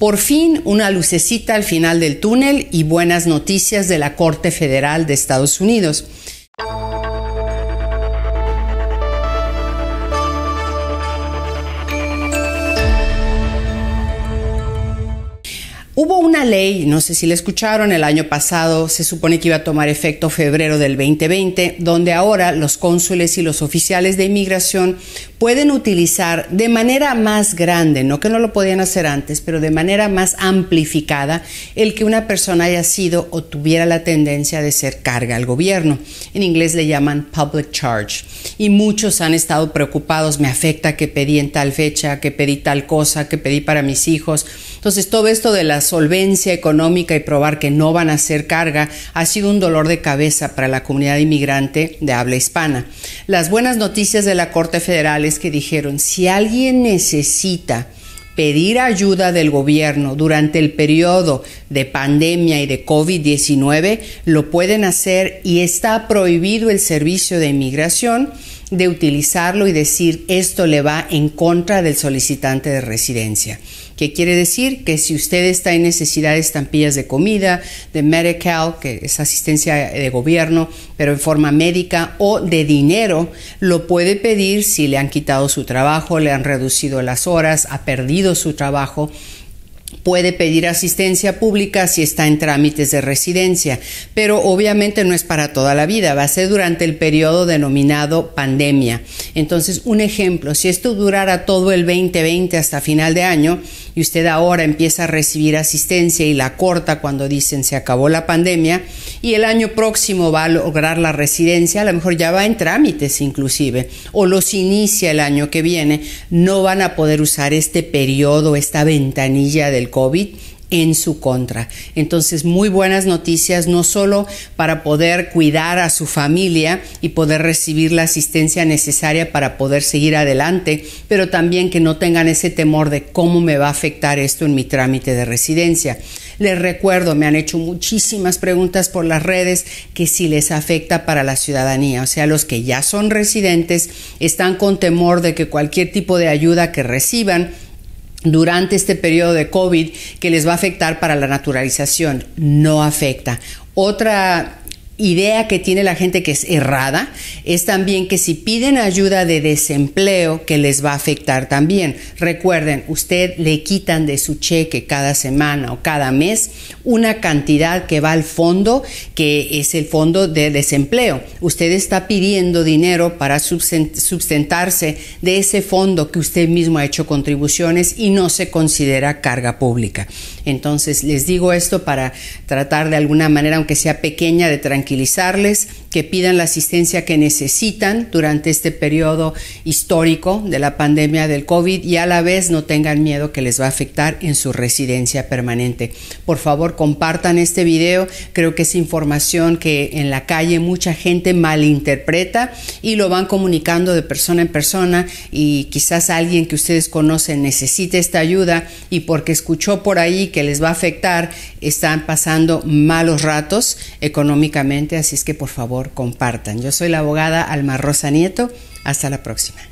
Por fin, una lucecita al final del túnel y buenas noticias de la Corte Federal de Estados Unidos. Hubo una ley, no sé si la escucharon, el año pasado se supone que iba a tomar efecto febrero del 2020, donde ahora los cónsules y los oficiales de inmigración pueden utilizar de manera más grande, no que no lo podían hacer antes, pero de manera más amplificada, el que una persona haya sido o tuviera la tendencia de ser carga al gobierno. En inglés le llaman public charge. Y muchos han estado preocupados, me afecta que pedí en tal fecha, que pedí tal cosa, que pedí para mis hijos. Entonces todo esto de las solvencia económica y probar que no van a ser carga ha sido un dolor de cabeza para la comunidad inmigrante de habla hispana. Las buenas noticias de la Corte Federal es que dijeron, si alguien necesita pedir ayuda del gobierno durante el periodo de pandemia y de COVID-19, lo pueden hacer y está prohibido el servicio de inmigración de utilizarlo y decir esto le va en contra del solicitante de residencia. ¿Qué quiere decir? Que si usted está en necesidad de estampillas de comida, de Medical, que es asistencia de gobierno, pero en forma médica, o de dinero, lo puede pedir si le han quitado su trabajo, le han reducido las horas, ha perdido su trabajo puede pedir asistencia pública si está en trámites de residencia, pero obviamente no es para toda la vida, va a ser durante el periodo denominado pandemia. Entonces, un ejemplo, si esto durara todo el 2020 hasta final de año y usted ahora empieza a recibir asistencia y la corta cuando dicen se acabó la pandemia y el año próximo va a lograr la residencia, a lo mejor ya va en trámites inclusive, o los inicia el año que viene, no van a poder usar este periodo, esta ventanilla del COVID en su contra. Entonces, muy buenas noticias, no solo para poder cuidar a su familia y poder recibir la asistencia necesaria para poder seguir adelante, pero también que no tengan ese temor de cómo me va a afectar esto en mi trámite de residencia. Les recuerdo, me han hecho muchísimas preguntas por las redes que si les afecta para la ciudadanía, o sea, los que ya son residentes están con temor de que cualquier tipo de ayuda que reciban durante este periodo de COVID que les va a afectar para la naturalización. No afecta. Otra idea que tiene la gente que es errada es también que si piden ayuda de desempleo que les va a afectar también. Recuerden, usted le quitan de su cheque cada semana o cada mes una cantidad que va al fondo que es el fondo de desempleo. Usted está pidiendo dinero para sustentarse de ese fondo que usted mismo ha hecho contribuciones y no se considera carga pública. Entonces les digo esto para tratar de alguna manera, aunque sea pequeña, de tranquilizar tranquilizarles, que pidan la asistencia que necesitan durante este periodo histórico de la pandemia del COVID y a la vez no tengan miedo que les va a afectar en su residencia permanente. Por favor, compartan este video. Creo que es información que en la calle mucha gente malinterpreta y lo van comunicando de persona en persona y quizás alguien que ustedes conocen necesite esta ayuda y porque escuchó por ahí que les va a afectar, están pasando malos ratos económicamente así es que por favor compartan. Yo soy la abogada Alma Rosa Nieto. Hasta la próxima.